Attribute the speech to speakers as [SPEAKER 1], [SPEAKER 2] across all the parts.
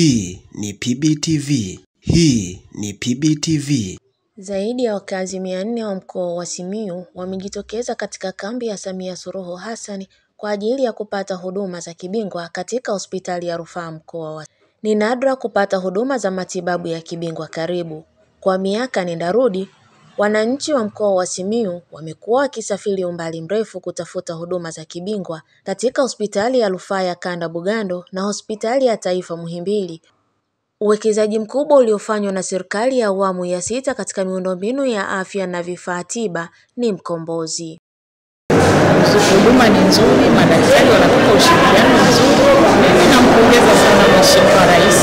[SPEAKER 1] Hii ni PBTV. Hii ni PBTV.
[SPEAKER 2] Zaidi ya wakazi mia nne wa mkoa wa Simiyu wamejitokeza katika kambi ya Samia Suluhu Hassan kwa ajili ya kupata huduma za kibingwa katika hospitali ya rufaa mkoa wa Ni nadra kupata huduma za matibabu ya kibingwa karibu. Kwa miaka nenda rudi, wananchi wa mkoa wa Simiyu wamekuwa wakisafiri umbali mrefu kutafuta huduma za kibingwa katika hospitali ya rufaa ya kanda Bugando na hospitali ya taifa Muhimbili. Uwekezaji mkubwa uliofanywa na serikali ya awamu ya sita katika miundombinu ya afya na vifaa tiba ni mkombozi.
[SPEAKER 3] Huduma ni nzuri, madaktari wanatupa ushirikiano mzuri. Mimi nampongeza sana Mheshimiwa Rais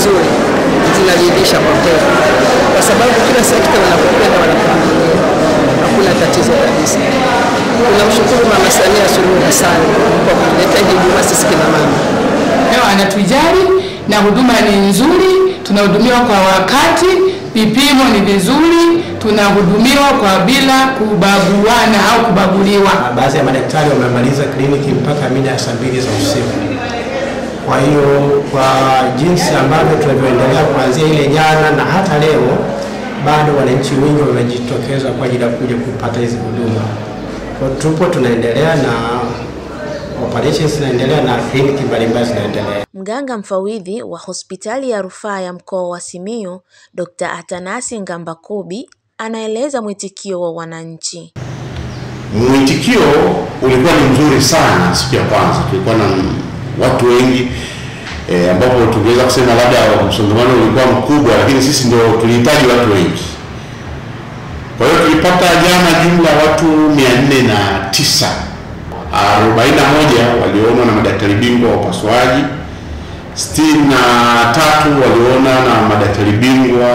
[SPEAKER 4] nzuri, zinaridhisha kwa kweli, kwa sababu kila sekta wanapokwenda wanafahamia, hakuna tatizo kabisa. Tunamshukuru Mama Samia Suluhu Hassan kwa kuleta hii huduma sisi kina mama.
[SPEAKER 3] Leo anatujali na huduma ni nzuri, tunahudumiwa kwa wakati, vipimo ni vizuri, tunahudumiwa kwa bila kubaguana au kubaguliwa.
[SPEAKER 5] Baadhi ya madaktari wamemaliza kliniki mpaka mida ya saa mbili za usiku. Kwa hiyo kwa jinsi ambavyo tunavyoendelea kuanzia ile jana na hata leo, bado wananchi wengi wamejitokeza kwa ajili ya kuja kupata hizi huduma. Kwa tupo tunaendelea na operations zinaendelea na kliniki mbalimbali zinaendelea.
[SPEAKER 2] Mganga mfawidhi wa hospitali ya rufaa ya mkoa wa Simiyu, Dr. Atanasi Ngambakubi, anaeleza mwitikio wa wananchi.
[SPEAKER 6] Mwitikio ulikuwa ni mzuri sana siku ya kwanza, tulikuwa na watu wengi e, ambapo tungeweza kusema labda msongamano ulikuwa mkubwa, lakini sisi ndio tulihitaji watu wengi. Kwa hiyo tulipata jana jumla watu mia nne na tisa arobaini na moja walioonwa na madaktari bingwa wa upasuaji, sitini na tatu walioona na madaktari bingwa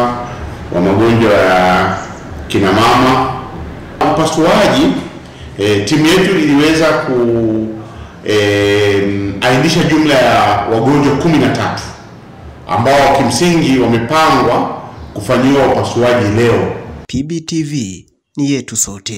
[SPEAKER 6] wa magonjwa ya kina mama. Upasuaji e, timu yetu iliweza ku e, ainisha jumla ya wagonjwa kumi na tatu ambao kimsingi wamepangwa kufanyiwa upasuaji leo.
[SPEAKER 1] PBTV ni yetu sote.